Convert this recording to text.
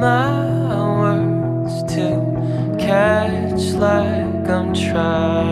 my words to catch like I'm trying.